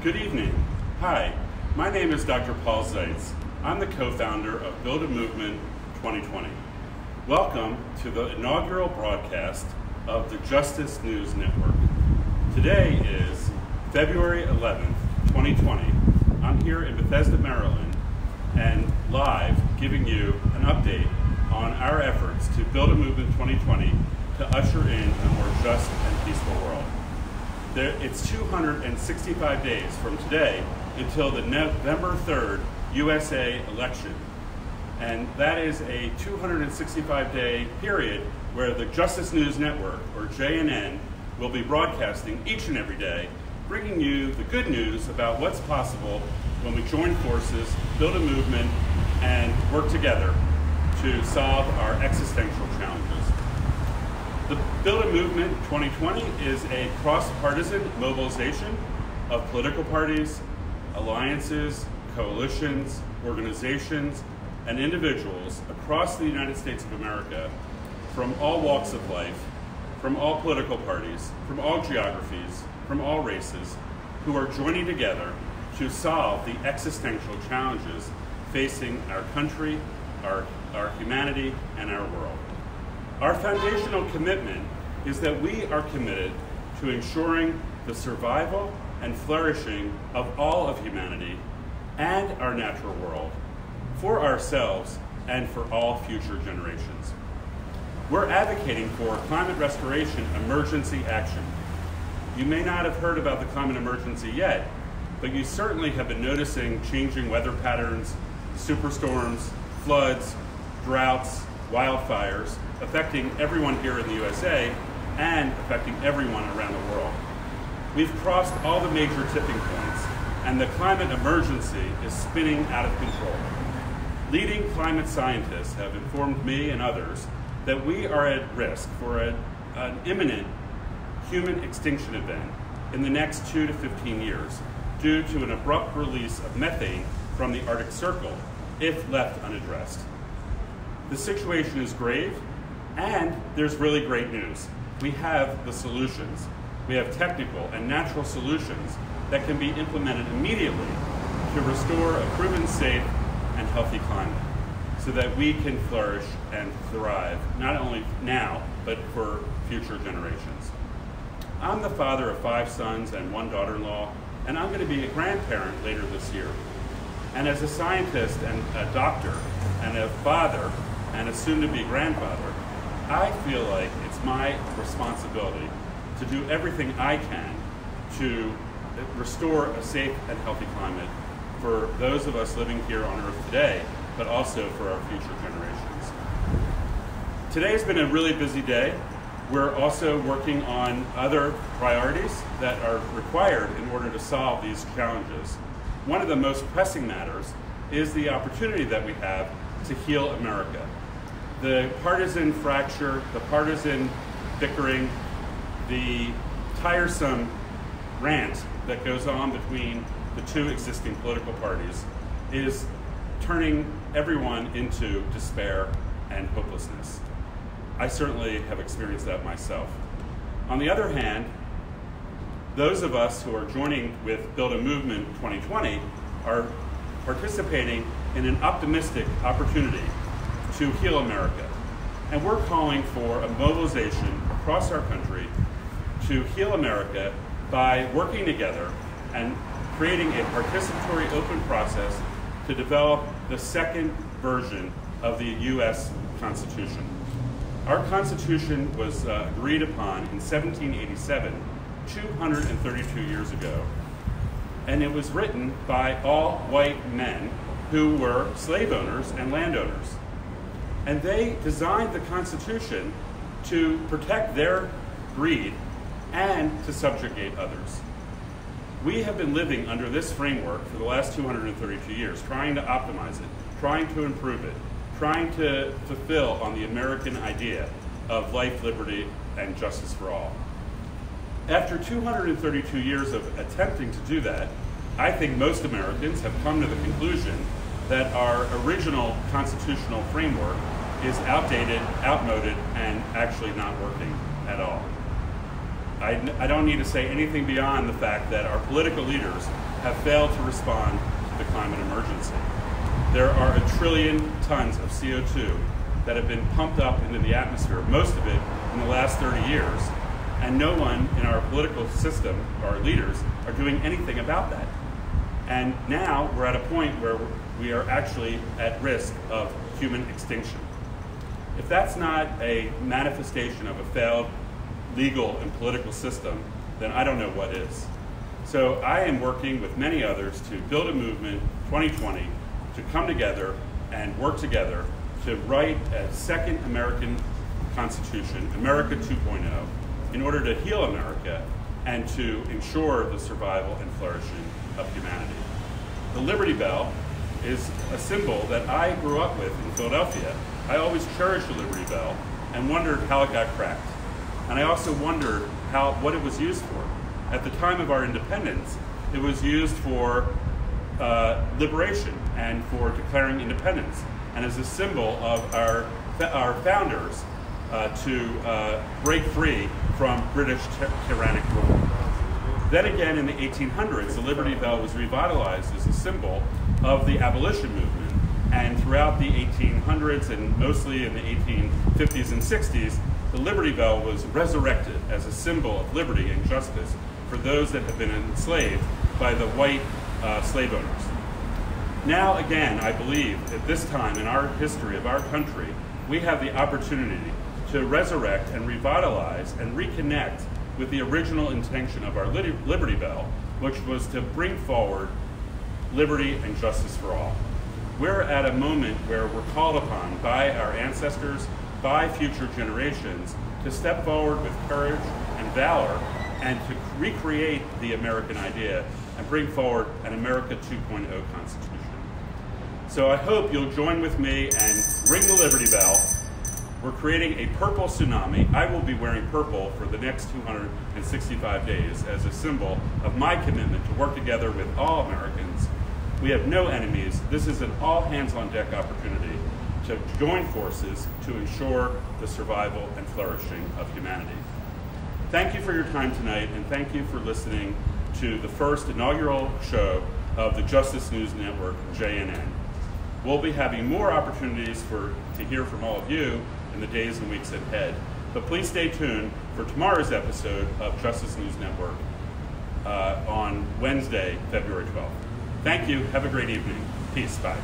Good evening. Hi, my name is Dr. Paul Zeitz. I'm the co-founder of Build a Movement 2020. Welcome to the inaugural broadcast of the Justice News Network. Today is February 11th, 2020. I'm here in Bethesda, Maryland, and live giving you an update on our efforts to build a movement 2020 to usher in a more just and peaceful world. There, it's 265 days from today until the November 3rd USA election. And that is a 265 day period where the Justice News Network, or JNN, will be broadcasting each and every day, bringing you the good news about what's possible when we join forces, build a movement, and work together to solve our existential. The Build a Movement 2020 is a cross-partisan mobilization of political parties, alliances, coalitions, organizations, and individuals across the United States of America from all walks of life, from all political parties, from all geographies, from all races, who are joining together to solve the existential challenges facing our country, our, our humanity, and our world. Our foundational commitment is that we are committed to ensuring the survival and flourishing of all of humanity and our natural world for ourselves and for all future generations. We're advocating for climate restoration emergency action. You may not have heard about the climate emergency yet, but you certainly have been noticing changing weather patterns, superstorms, floods, droughts, wildfires affecting everyone here in the USA and affecting everyone around the world. We've crossed all the major tipping points and the climate emergency is spinning out of control. Leading climate scientists have informed me and others that we are at risk for a, an imminent human extinction event in the next two to 15 years due to an abrupt release of methane from the Arctic Circle if left unaddressed. The situation is grave and there's really great news. We have the solutions. We have technical and natural solutions that can be implemented immediately to restore a proven safe and healthy climate so that we can flourish and thrive, not only now, but for future generations. I'm the father of five sons and one daughter-in-law, and I'm going to be a grandparent later this year. And as a scientist and a doctor and a father and a soon-to-be grandfather, I feel like it's my responsibility to do everything I can to restore a safe and healthy climate for those of us living here on Earth today, but also for our future generations. Today has been a really busy day. We're also working on other priorities that are required in order to solve these challenges. One of the most pressing matters is the opportunity that we have to heal America the partisan fracture, the partisan bickering, the tiresome rant that goes on between the two existing political parties is turning everyone into despair and hopelessness. I certainly have experienced that myself. On the other hand, those of us who are joining with Build a Movement 2020 are participating in an optimistic opportunity to heal America. And we're calling for a mobilization across our country to heal America by working together and creating a participatory open process to develop the second version of the U.S. Constitution. Our Constitution was uh, agreed upon in 1787, 232 years ago, and it was written by all white men who were slave owners and landowners. And they designed the Constitution to protect their greed and to subjugate others. We have been living under this framework for the last 232 years, trying to optimize it, trying to improve it, trying to fulfill on the American idea of life, liberty, and justice for all. After 232 years of attempting to do that, I think most Americans have come to the conclusion that our original constitutional framework is outdated, outmoded, and actually not working at all. I, I don't need to say anything beyond the fact that our political leaders have failed to respond to the climate emergency. There are a trillion tons of CO2 that have been pumped up into the atmosphere, most of it in the last 30 years, and no one in our political system, our leaders, are doing anything about that. And now we're at a point where we are actually at risk of human extinction. If that's not a manifestation of a failed legal and political system, then I don't know what is. So I am working with many others to build a movement 2020 to come together and work together to write a second American Constitution, America 2.0, in order to heal America and to ensure the survival and flourishing of humanity. The Liberty Bell is a symbol that I grew up with in Philadelphia. I always cherished the Liberty Bell and wondered how it got cracked. And I also wondered how, what it was used for. At the time of our independence, it was used for uh, liberation and for declaring independence, and as a symbol of our, our founders uh, to uh, break free from British tyrannic rule. Then again, in the 1800s, the Liberty Bell was revitalized as a symbol of the abolition movement. And throughout the 1800s and mostly in the 1850s and 60s, the Liberty Bell was resurrected as a symbol of liberty and justice for those that had been enslaved by the white uh, slave owners. Now, again, I believe at this time in our history of our country, we have the opportunity to resurrect and revitalize and reconnect with the original intention of our Liberty Bell, which was to bring forward liberty and justice for all. We're at a moment where we're called upon by our ancestors, by future generations, to step forward with courage and valor and to recreate the American idea and bring forward an America 2.0 Constitution. So I hope you'll join with me and ring the Liberty Bell. We're creating a purple tsunami. I will be wearing purple for the next 265 days as a symbol of my commitment to work together with all Americans. We have no enemies. This is an all hands on deck opportunity to join forces to ensure the survival and flourishing of humanity. Thank you for your time tonight, and thank you for listening to the first inaugural show of the Justice News Network, JNN. We'll be having more opportunities for, to hear from all of you in the days and weeks ahead. But please stay tuned for tomorrow's episode of Justice News Network uh, on Wednesday, February 12th. Thank you. Have a great evening. Peace. Bye.